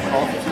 got.